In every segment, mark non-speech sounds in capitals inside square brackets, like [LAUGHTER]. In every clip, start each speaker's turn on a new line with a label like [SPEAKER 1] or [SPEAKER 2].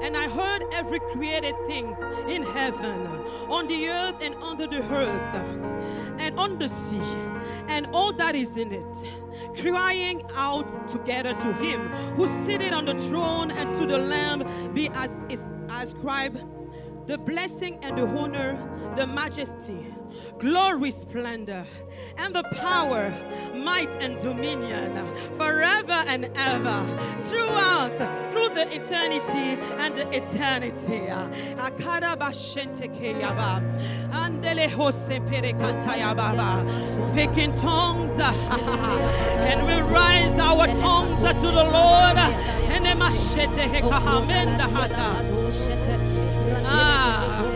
[SPEAKER 1] and I heard every created things in heaven, on the earth and under the earth, and on the sea, and all that is in it, crying out together to him who seated on the throne and to the Lamb be as is ascribed the blessing and the honor, the majesty, glory, splendor, and the power, might, and dominion forever and ever, throughout, through the eternity and the eternity. Akarabashentekeyaba, andelehoseperekantayababa. Speak in tongues. [LAUGHS] and we rise our tongues to the Lord? Ah,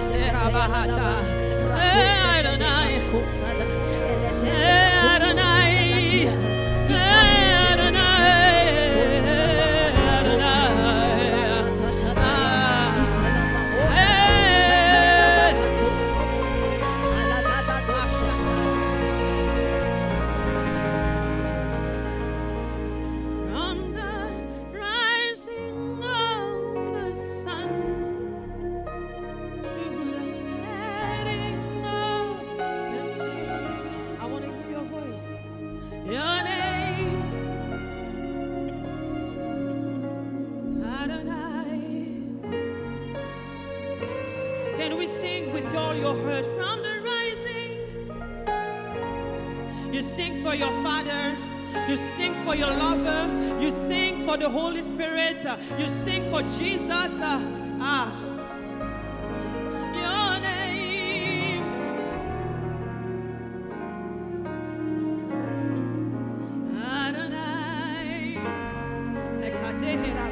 [SPEAKER 1] Ekateheraba.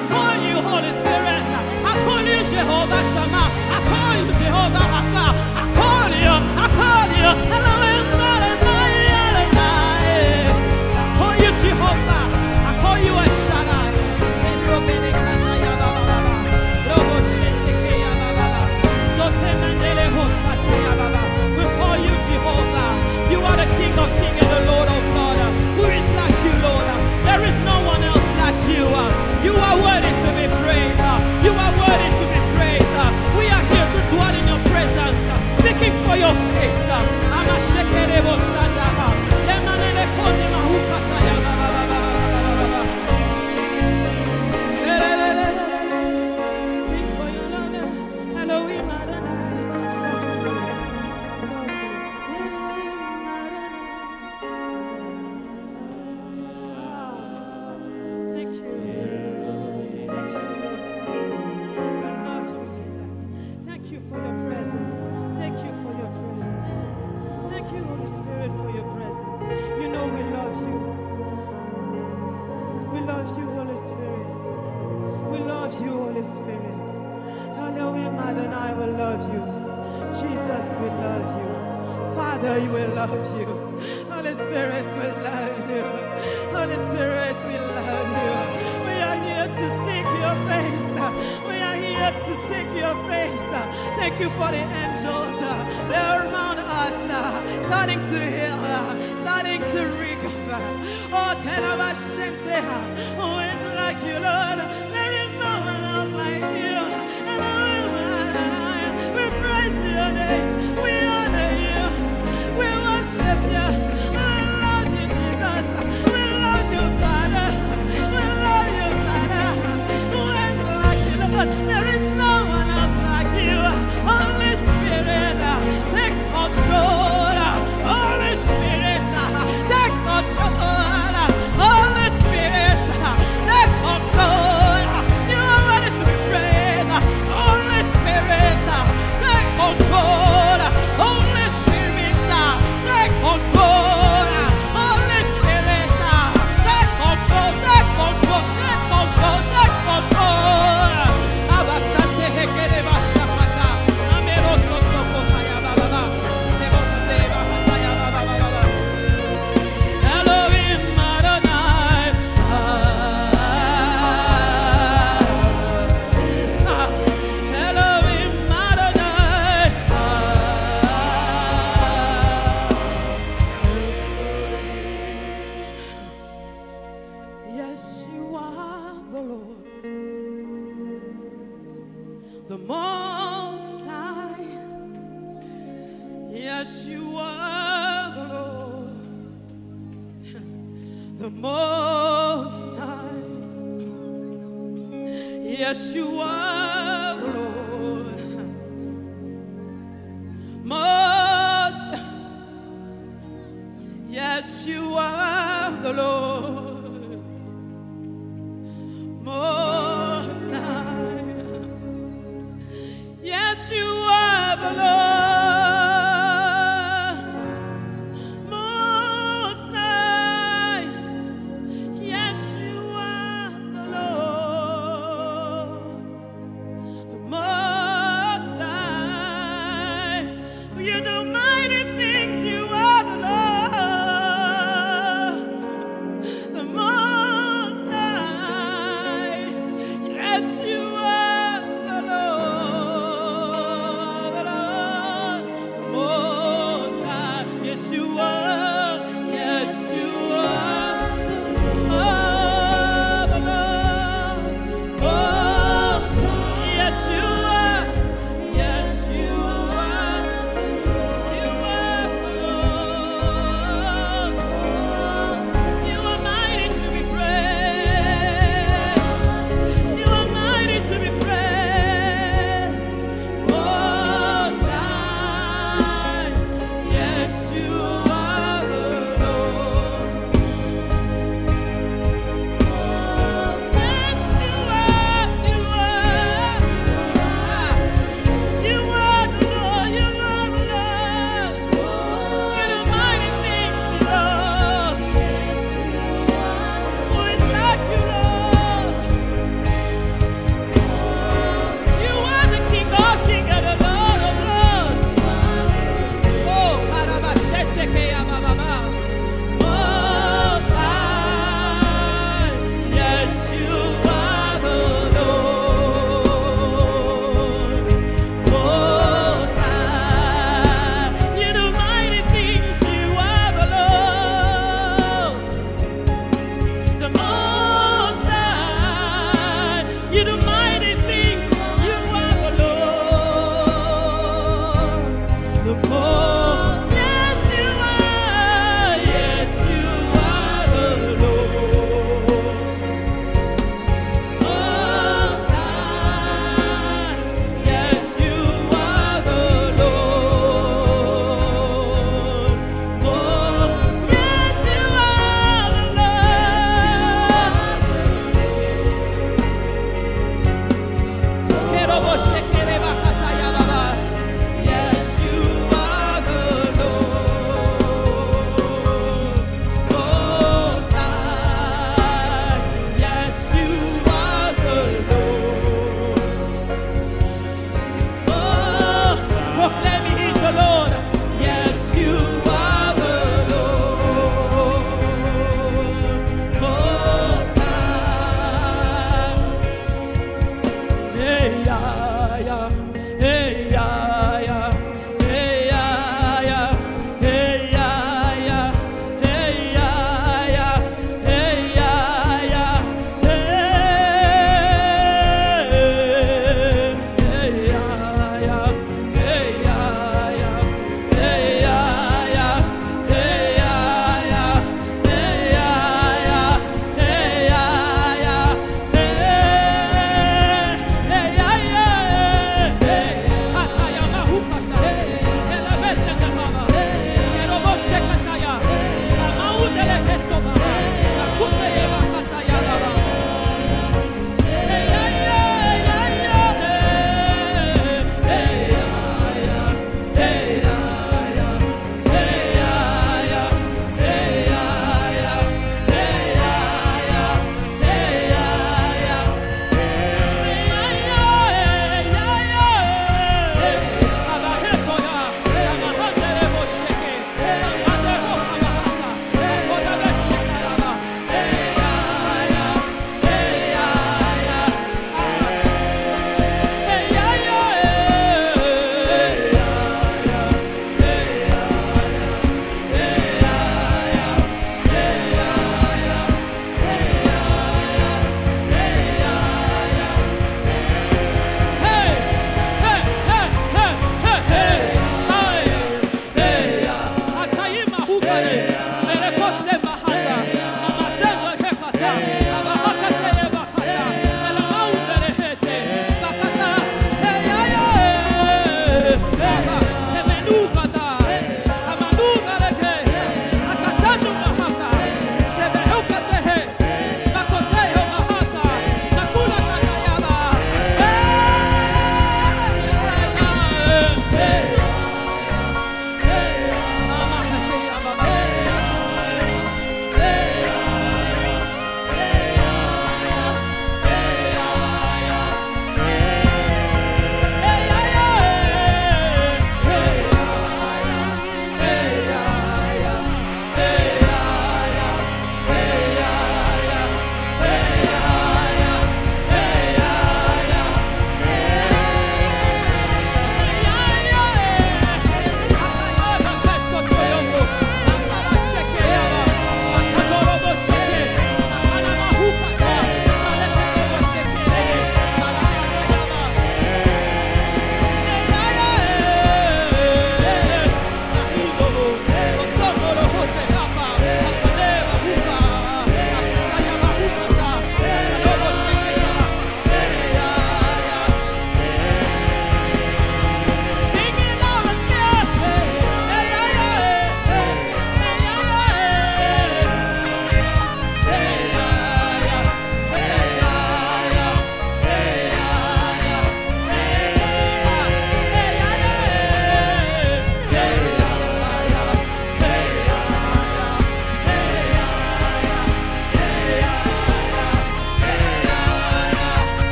[SPEAKER 1] I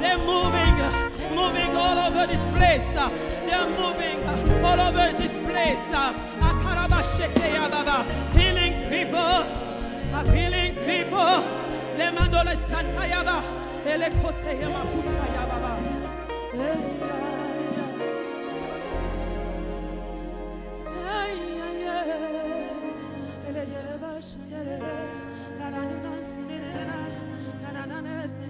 [SPEAKER 1] They're moving, moving all over this place. They're moving all over this place. Healing people, healing people. Le mandole santayaba. Ele koteyama kuchayababa. Hey, yeah, yeah.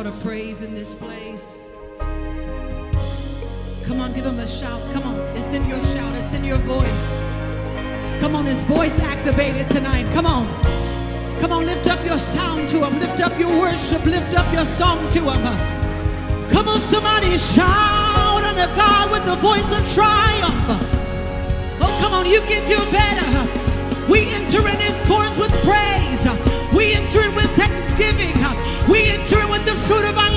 [SPEAKER 2] shout of praise in this place. Come on, give him a shout. Come on, it's in your shout, it's in your voice. Come on, his voice activated tonight. Come on. Come on, lift up your sound to him. Lift up your worship. Lift up your song to him. Come on, somebody shout unto God with the voice of triumph. Oh, come on, you can do better. We enter in his courts with praise. We enter in with thanksgiving. We enter the fruit of our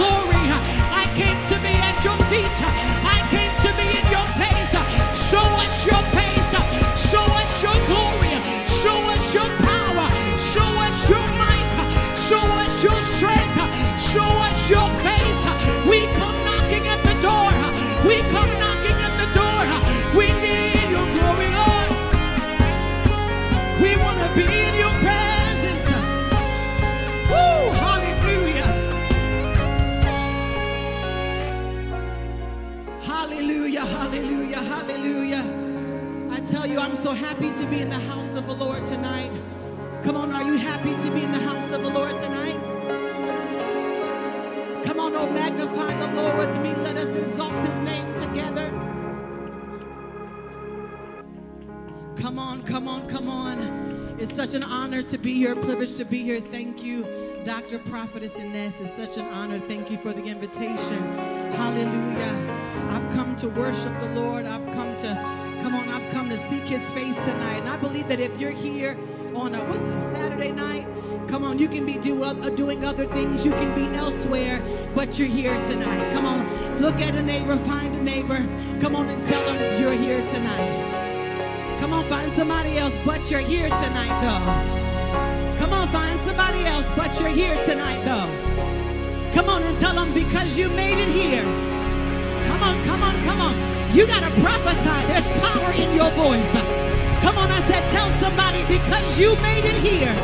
[SPEAKER 2] glory. such an honor to be here, privilege to be here. Thank you, Dr. Prophetess Ines. It's such an honor. Thank you for the invitation. Hallelujah. I've come to worship the Lord. I've come to, come on, I've come to seek his face tonight. And I believe that if you're here on a, what's this, Saturday night? Come on, you can be do, uh, doing other things. You can be elsewhere, but you're here tonight. Come on, look at a neighbor, find a neighbor. Come on and tell them you're here tonight. Come on, find somebody else, but you're here tonight, though. Come on, find somebody else, but you're here tonight, though. Come on and tell them because you made it here. Come on, come on, come on. You got to prophesy. There's power in your voice. Come on, I said, tell somebody because you made it here.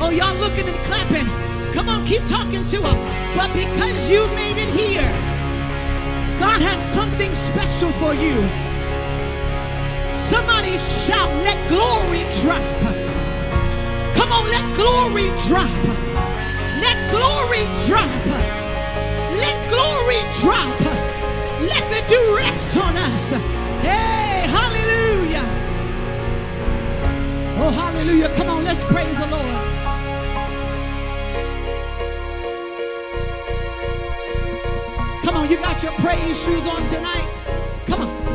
[SPEAKER 2] Oh, y'all looking and clapping. Come on, keep talking to them. But because you made it here, God has something special for you. Somebody shout, let glory drop. Come on, let glory drop. Let glory drop. Let glory drop. Let the dew rest on us. Hey, hallelujah. Oh, hallelujah. Come on, let's praise the Lord. Come on, you got your praise shoes on tonight. Come on.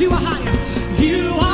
[SPEAKER 2] you are higher. You are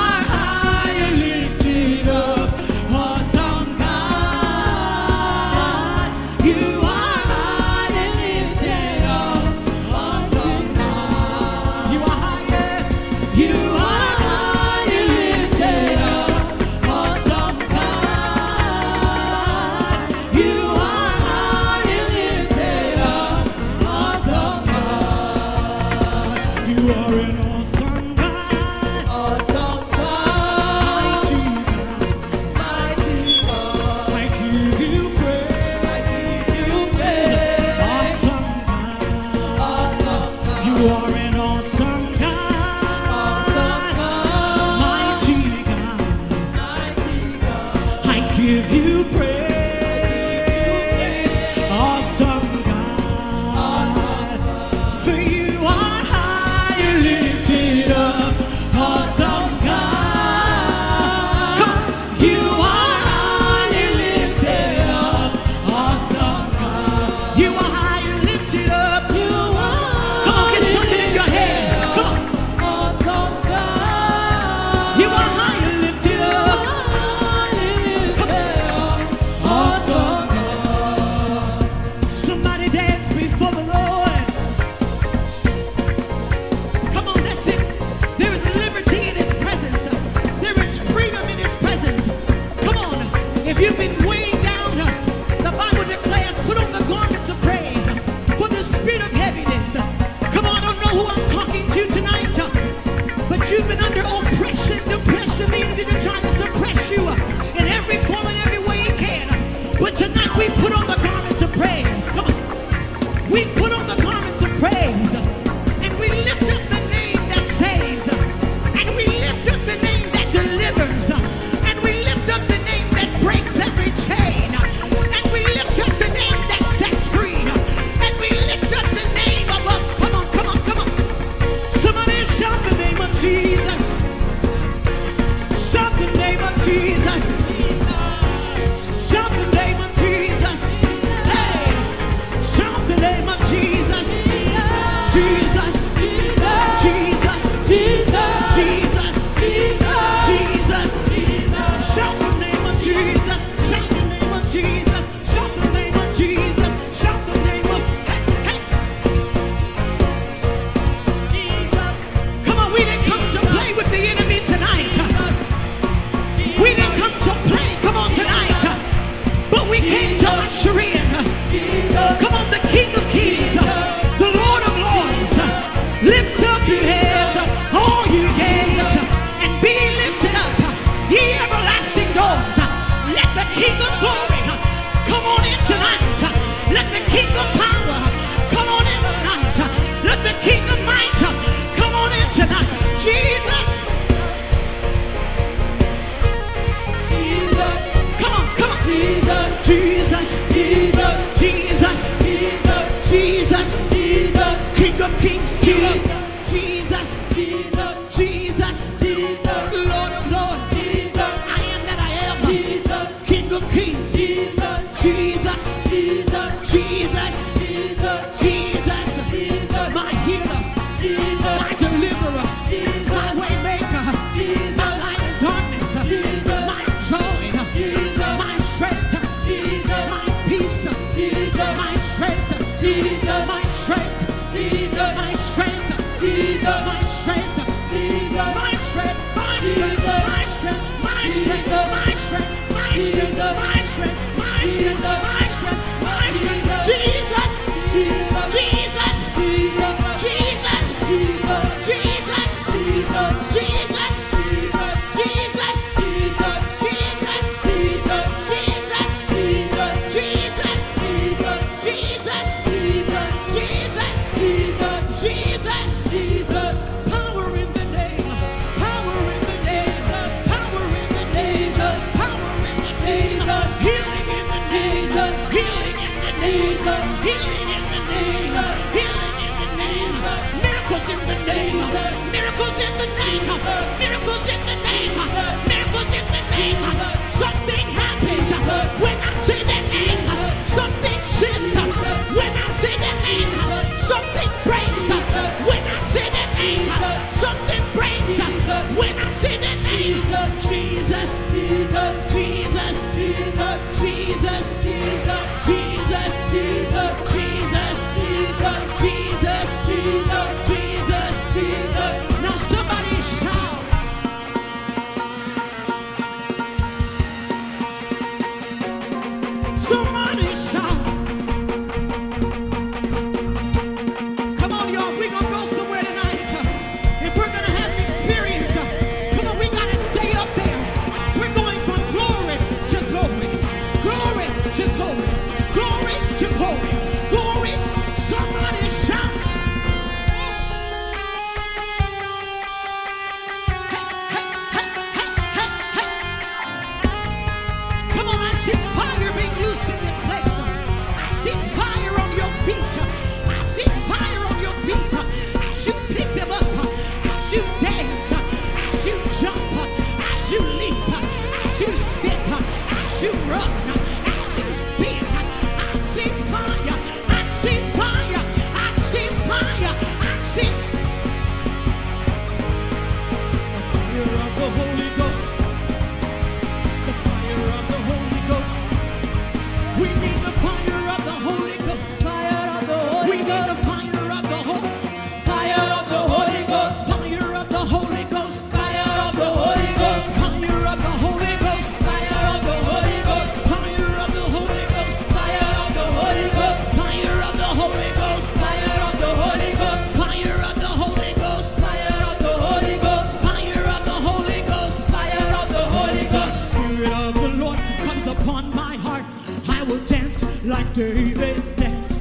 [SPEAKER 2] day they dance.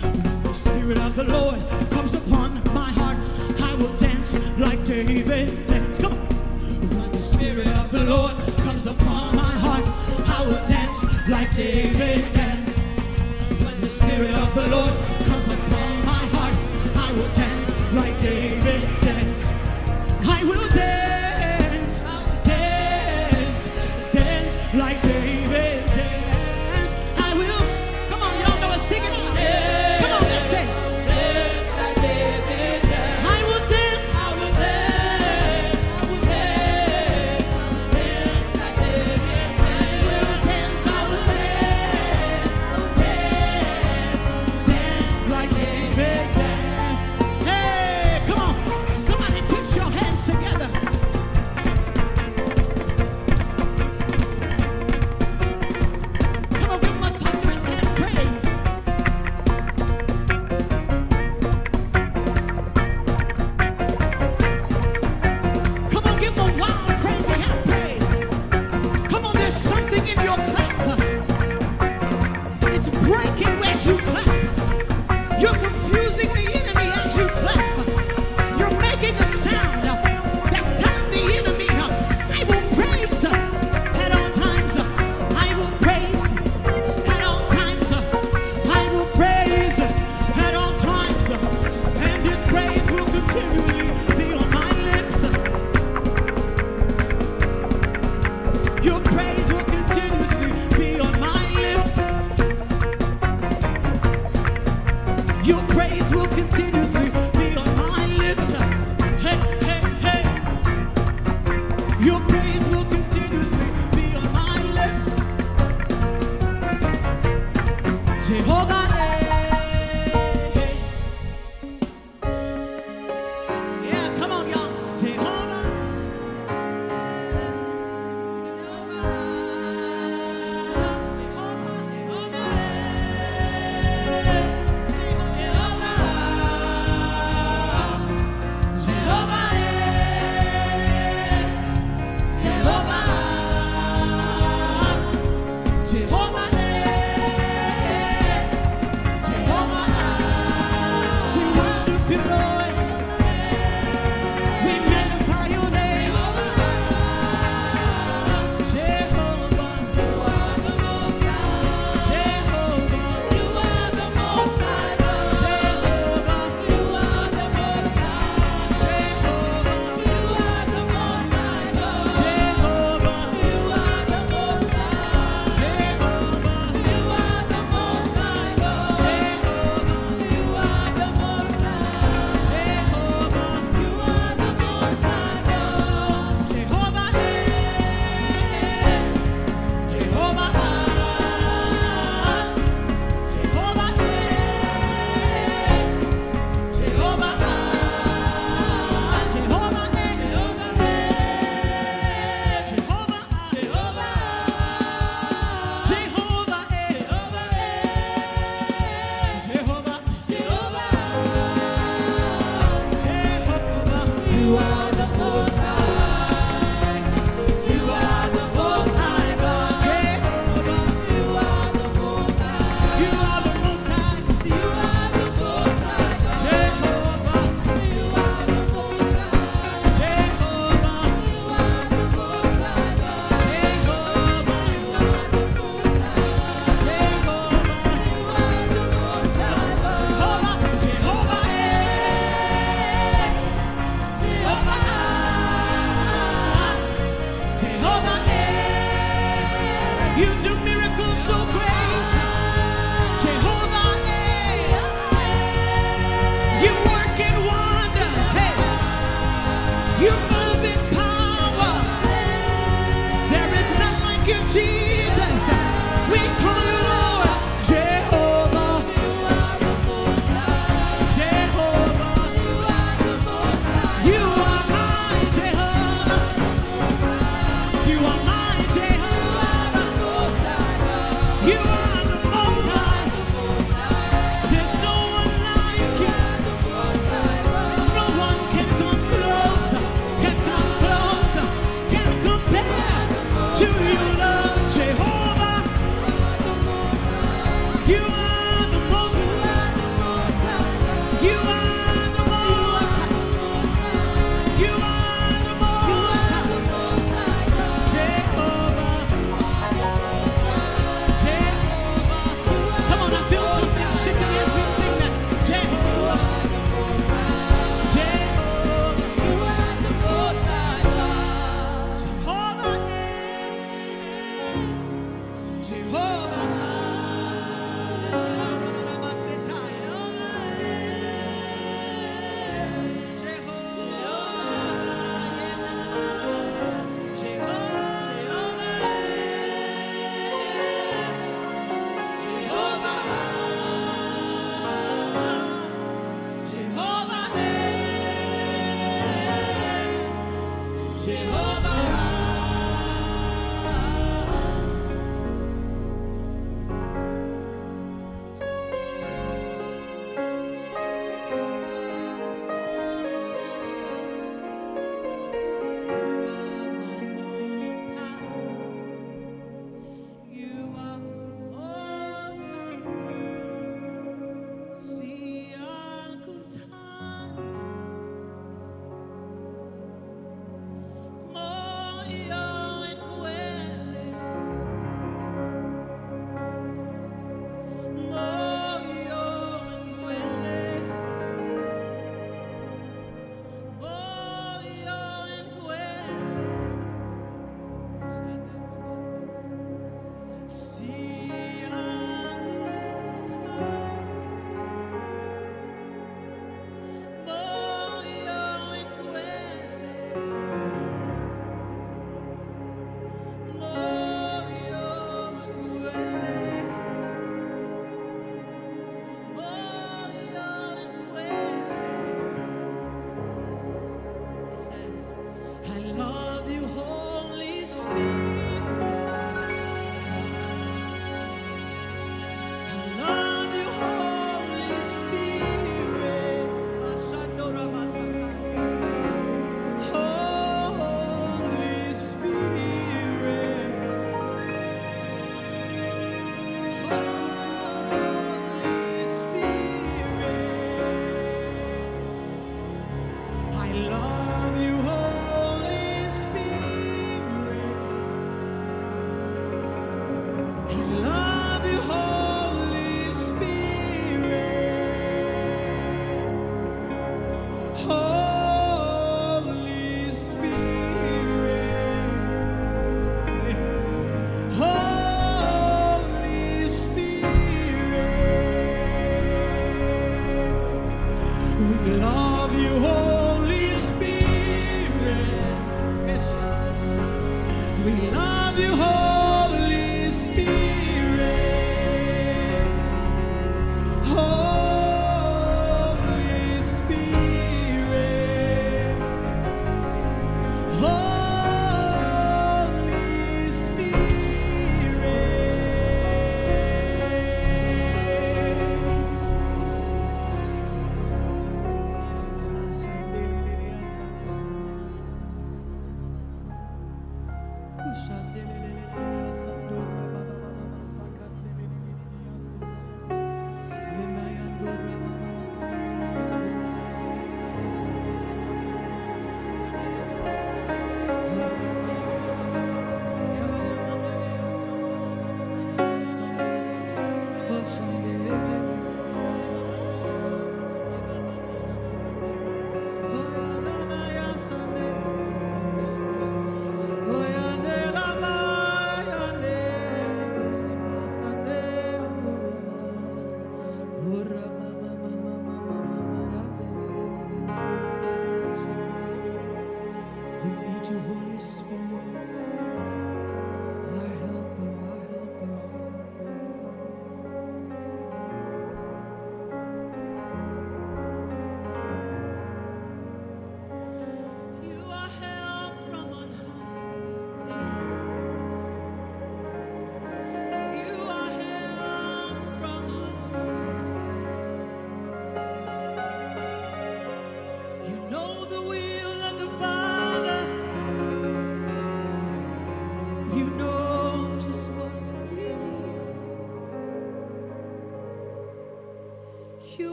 [SPEAKER 2] When the Spirit of the Lord comes upon my heart, I will dance like David danced. Come on. When the Spirit of the Lord comes upon my heart, I will dance like David danced. When the Spirit of the Lord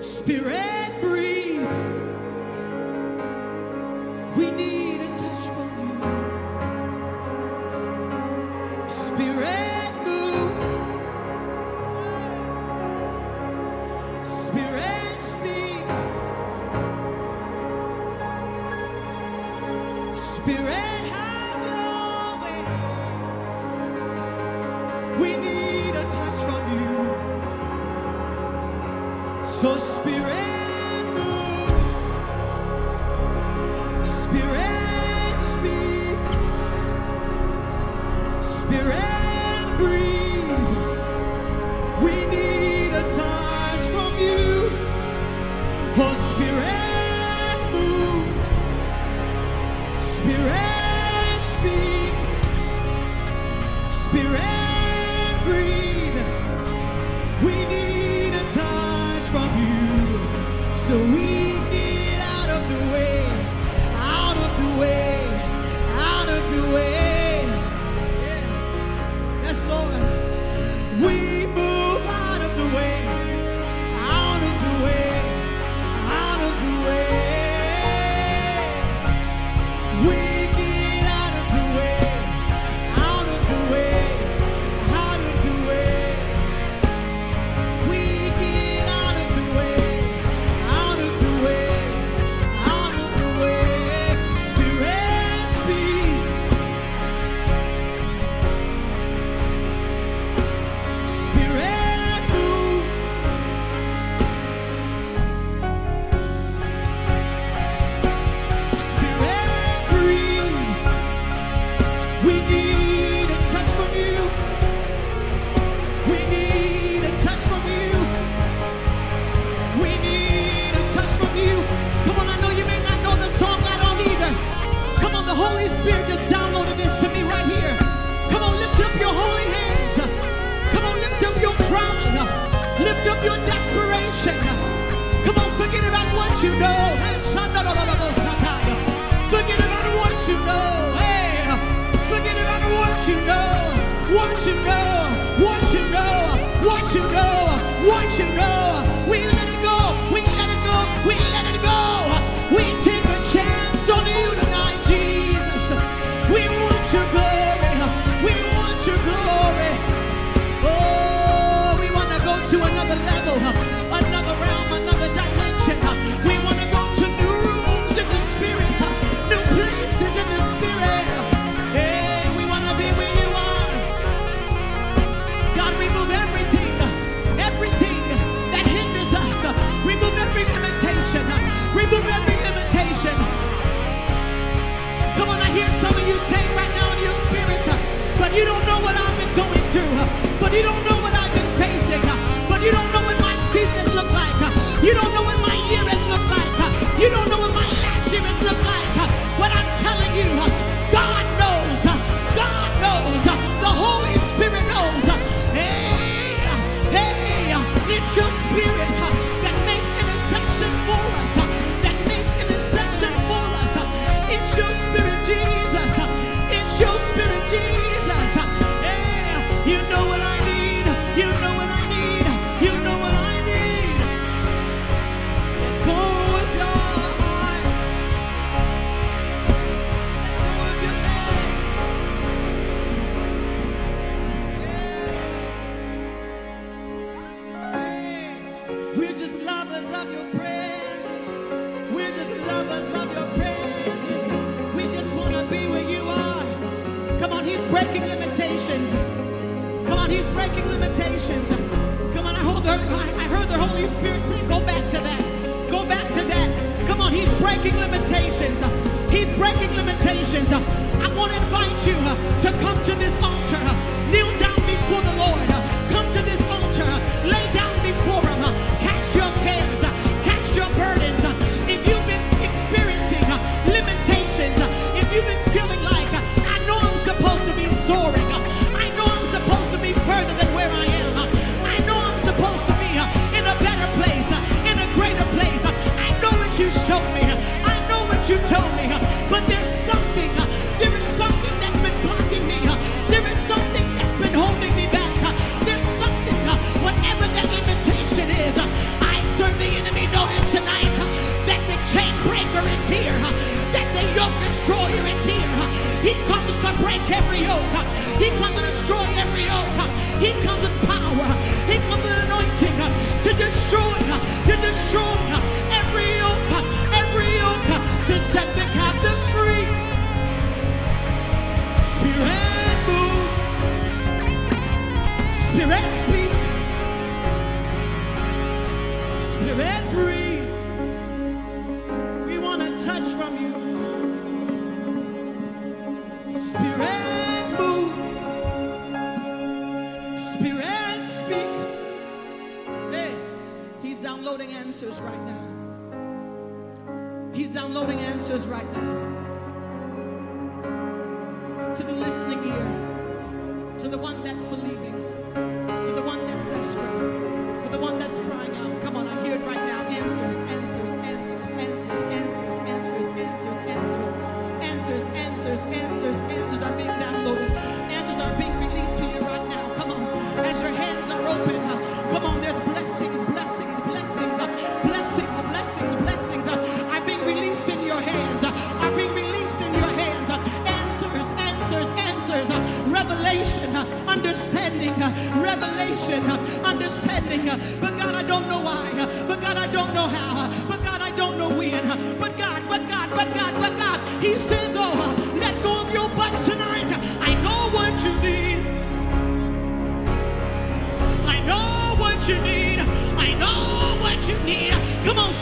[SPEAKER 2] Spirit breathe. We need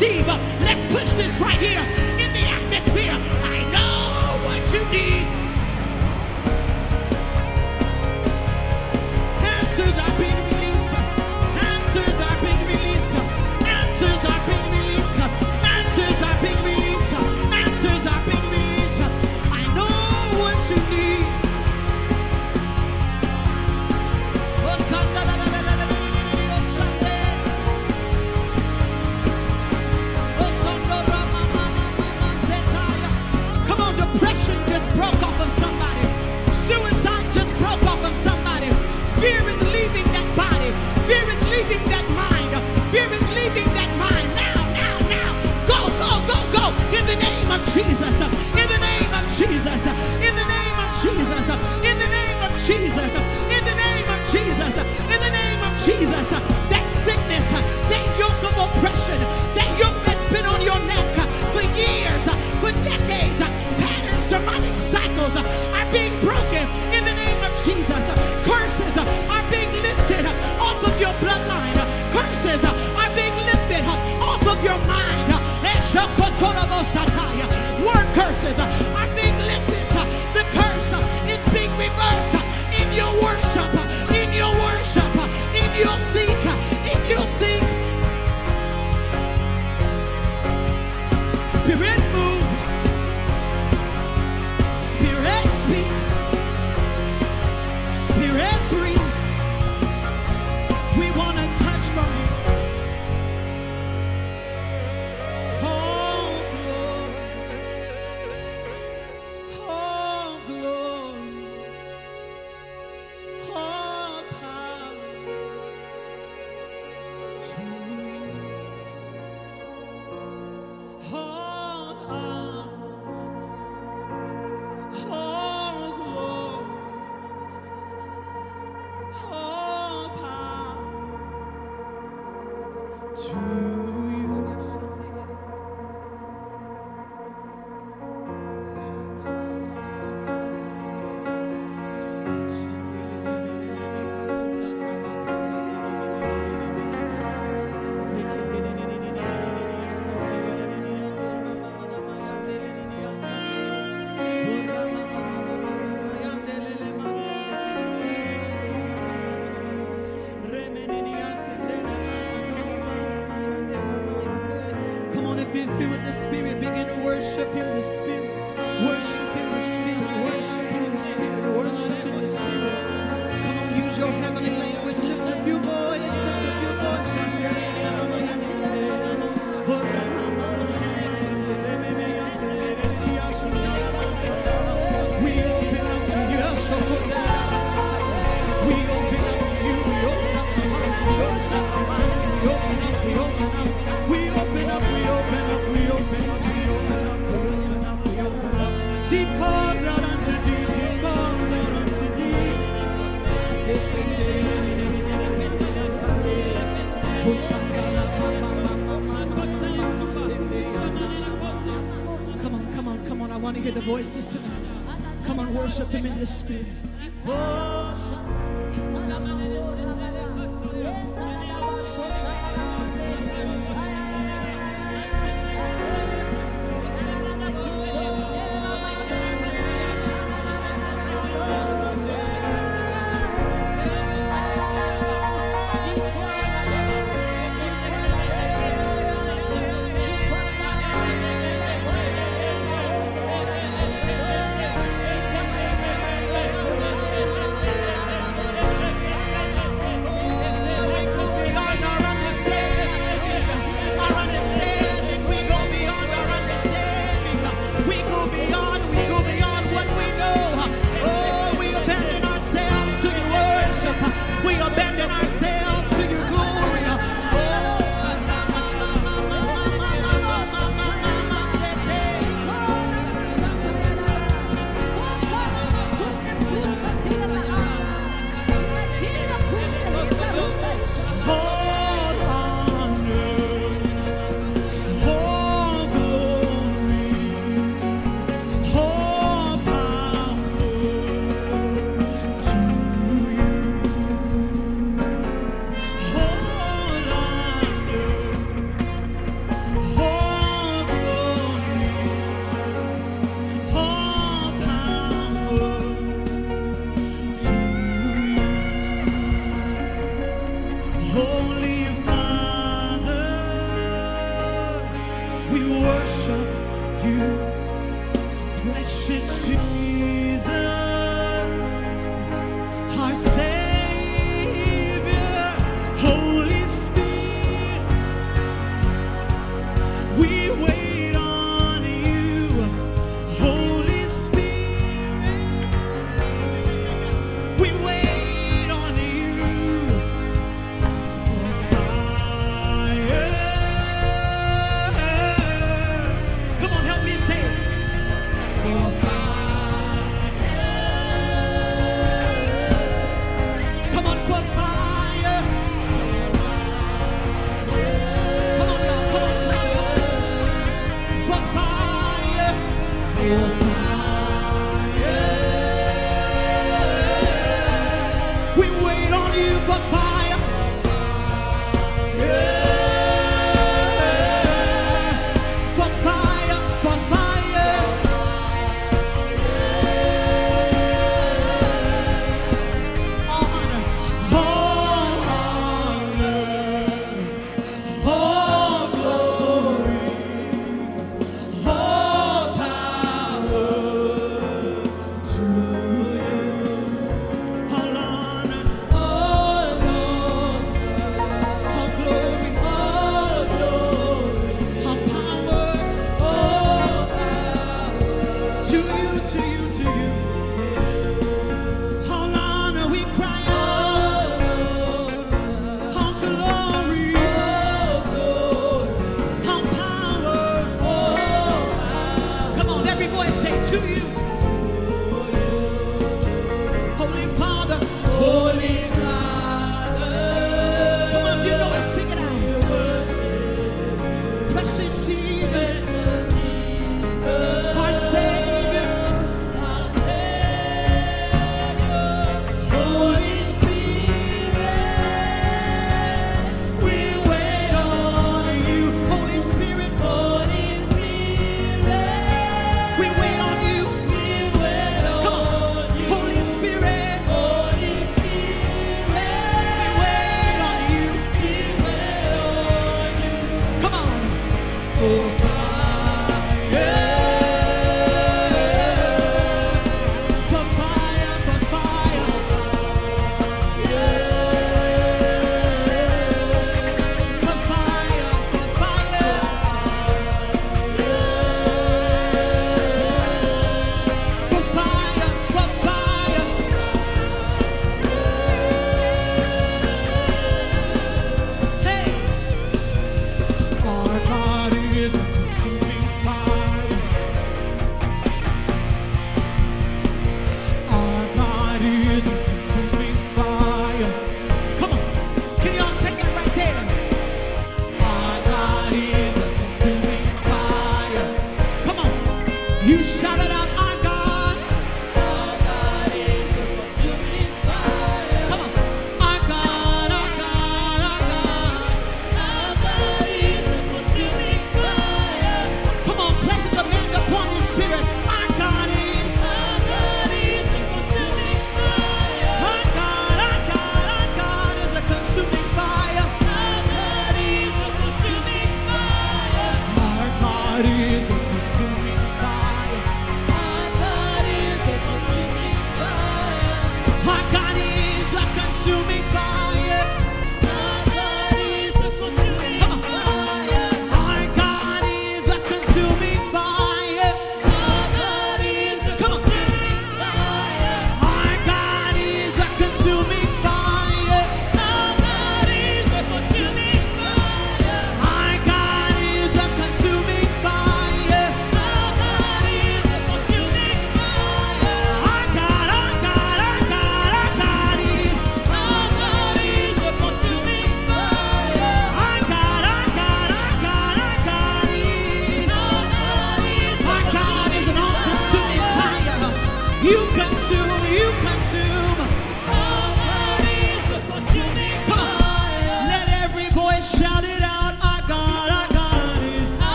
[SPEAKER 2] Steve. Let's push this right here